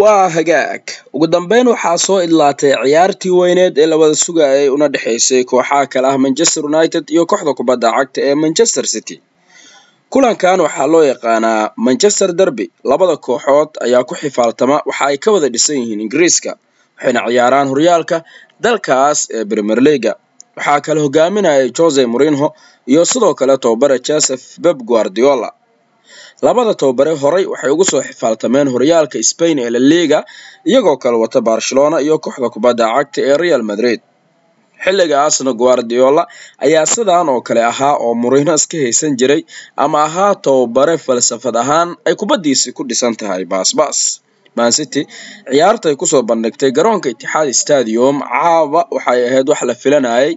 waa hagaag. Ugu dambeyn waxaa soo idlaatay ciyaartii weyneed ee labada sugayay una dhexaysay kooxaha kale ah manchester united iyo kooxda kubadda cagta ee manchester city. Kulankan waxaa loo yaqaanaa manchester derby. Labada kooxood ayaa ku xifaaltama waxa ay ka wada dhisan yihiin ingiriiska waxayna ciyaaraan horyaalka dalkaas ee premier leaga waxaa kale hogaaminayay jose morinho iyo sidoo kale tobabare joseph beb guardiola labada tobabare horay waxay ugu soo xifaaltameen horyaalka spain ee la liga iyagoo kale wata barcelona iyo kooxda kubadda cagta ee real madrid. Xilligaasna guardiola ayaa sidan oo kale ahaa oo murino iska haysan jiray ama ahaa tobabare falsafad ahaan ay kubaddiisii ku dhisan tahay baasbaas mancity ciyaartay ku soo bandhigtay garoonka itixaad stadium caaba waxay ahayd wax la filanayay.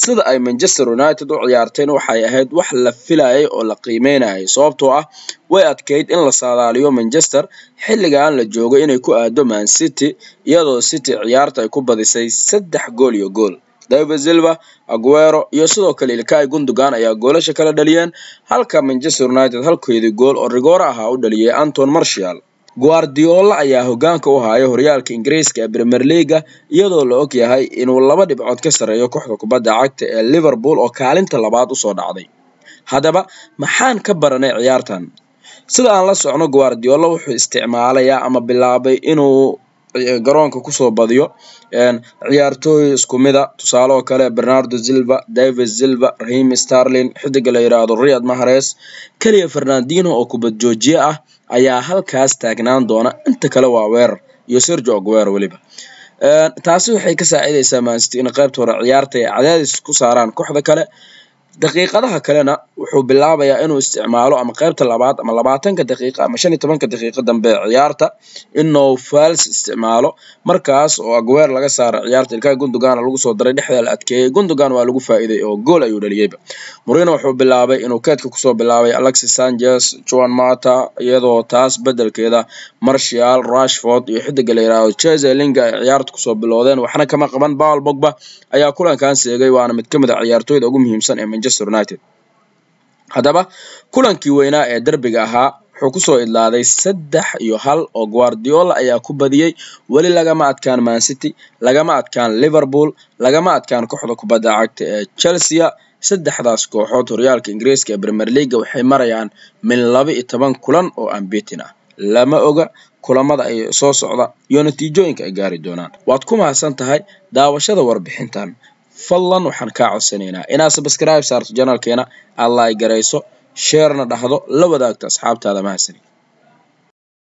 Sida ay manchester united u ciyaarteen waxay ahayd wax la filayay oo la qiimeynayay. Sababtoo ah way adkayd in la saadaaliyo manchester xilligan la joogo inay ku aado mancity iyadoo city ciyaarta ay ku badisay saddex gool iyo gool. David silva aguero iyo sidoo kale ilkay gundogan ayaa goolasha kala dhaliyeen halka manchester united halkeedii gool oo rigoore ahaa u dhaliyay anton martial guardiola ayaa hogaanka u haya horyaalka ingiriiska ee premier leaga iyadoo la og yahay inuu laba dhibcood ka sarreeyo kooxda kubadda cagta ee liverpool oo kaalinta labaad u soo dhacday. Haddaba maxaan ka baranay ciyaartan. Sida aan la socno guardiola wuxuu isticmaalayaa ama bilaabay inuu garoonka ku soo badiyo ciyaartooy isku mida tusaale oo kale bernardo silva david silva rahim starlin xidiga la yidhaahdo riyad mahares keliya fernandino oo kubad joojiye ah ayaa halkaas taagnaan doona. Inta kale waa weerar iyo sergio aguero weliba taasi waxay ka saacidaysaa mancity in qaybta hore ciyaarta ay cadaadis ku saaraan kooxda kale. Daqiiqadaha kalena wuxuu bilaabayaa inuu isticmaalo ama qaybta labaad ama labaatanka daqiiqa ama shan iyo tobanka daqiiqa dambe ciyaarta inuu fals isticmaalo. Markaas oo aguer laga saaray ciyaarta ilkaha gundogana lagu soo daray dhexda la adkeeyey gundogan waa lagu faa'iiday oo gool ayuu dhaliyeyba morino wuxuu bilaabay inuu keedka ku soo bilaabay alexis sanchez joan mata iyadoo taas bedelkeeda martial rashford iyo xidiga la yidhaahdo cheze linga ay ciyaarta ku soo bilowdeen waxna kama qaban paul bogba ayaa kulankan seegay waana mid ka mid a ciyaartooyda ugu muhiimsan ee manchester united haddaba kulankii weynaa ee derbiga ahaa wuxuu ku soo idlaaday saddex iyo hal oo guardiola ayaa ku badiyey weli lagama adkaan mancity lagama adkaan liverpool lagama adkaan kooxda kubadda cagta ee chelsea. Saddexdaas kooxood horyaalka ingiriiska ee premier leaga waxay marayaan min laba iyo toban kulan oo ambitin ah lama oga kulamada ay soo socda iyo natiijooyinka ay gaari doonaan. Waad ku mahadsan tahay daawashada warbixintan fadlan waxaan kaa codsanaynaa. Inaad sabscribe saarto janalkeena aad garayso sheerna dhahdo la wadaagto asxaabtaada mahadsanid